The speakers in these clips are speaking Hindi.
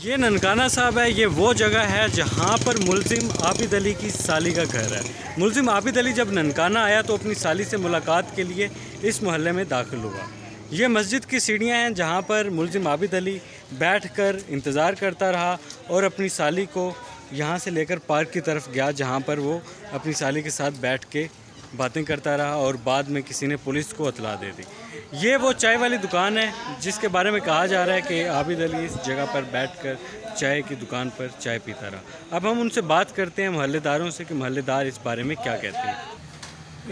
ये ननकाना साहब है, ये वो जगह है जहाँ पर मुलजिम आबिद अली की साली का घर है। मुलजिम आबिद अली जब ननकाना आया तो अपनी साली से मुलाकात के लिए इस मोहल्ले में दाखिल हुआ। ये मस्जिद की सीढ़ियाँ हैं जहाँ पर मुलजिम आबिद अली बैठकर इंतज़ार करता रहा और अपनी साली को यहाँ से लेकर पार्क की तरफ़ गया जहाँ पर वो अपनी साली के साथ बैठ के बातें करता रहा और बाद में किसी ने पुलिस को अतला दे दी। ये वो चाय वाली दुकान है जिसके बारे में कहा जा रहा है कि आबिद अली इस जगह पर बैठकर चाय की दुकान पर चाय पीता रहा। अब हम उनसे बात करते हैं मोहल्लेदारों से कि मोहल्लेदार इस बारे में क्या कहते हैं।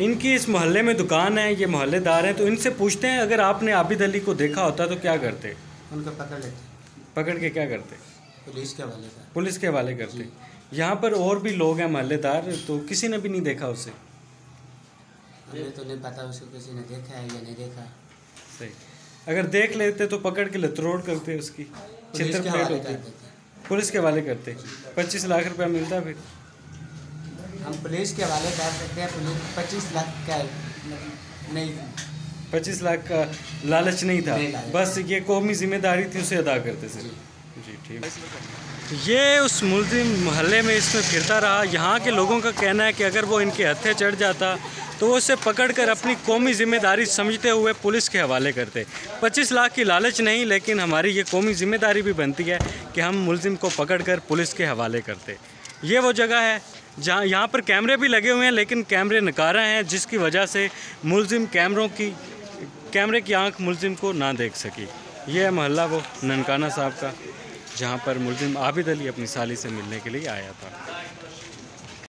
इनकी इस मोहल्ले में दुकान है ये मोहल्लेदार हैं तो इनसे पूछते हैं अगर आपने आबिद अली को देखा होता तो क्या करते? उनको पकड़ लेते। पकड़ के क्या करते? पुलिस के हवाले कर पुलिस के हवाले करते। यहाँ पर और भी लोग हैं मोहल्लेदार तो किसी ने भी नहीं देखा उसे? हमें तो नहीं पता उसको किसी ने देखा है या नहीं देखा। सही। अगर देख लेते तो पकड़ के लतरोड़ करते उसकी। पुलिस चित्र प्लेट होती। पुलिस के हवाले करते। पच्चीस लाख रुपया मिलता फिर। हम पुलिस के हवाले कर सकते हैं पुलिस पच्चीस लाख का नहीं पच्चीस लाख का लालच नहीं था। नहीं बस ये कौमी ज़िम्मेदारी थी उसे अदा करते थे। जी ठीक ये उस मुलजिम मोहल्ले में इसमें फिरता रहा। यहाँ के लोगों का कहना है कि अगर वो इनके हत्थे चढ़ जाता तो वो उसे पकड़कर अपनी कौमी ज़िम्मेदारी समझते हुए पुलिस के हवाले करते। 25 लाख की लालच नहीं, लेकिन हमारी ये कौमी ज़िम्मेदारी भी बनती है कि हम मुलजिम को पकड़कर पुलिस के हवाले करते। ये वो जगह है, जहाँ, यहाँ पर कैमरे भी लगे हुए हैं, लेकिन कैमरे नकारा हैं, जिसकी वजह से मुलजिम कैमरों की, कैमरे की आँख मुलजिम को ना देख सकी। ये है मोहल्ला वो, ननकाना साहब का। जहाँ पर मुलिम आबिद अली अपनी साली से मिलने के लिए आया था।